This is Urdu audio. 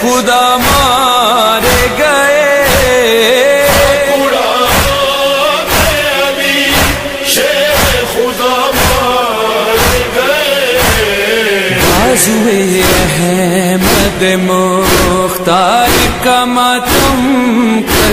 خدا مارے گئے۔ بازوے احمد مختار کا ماتم کر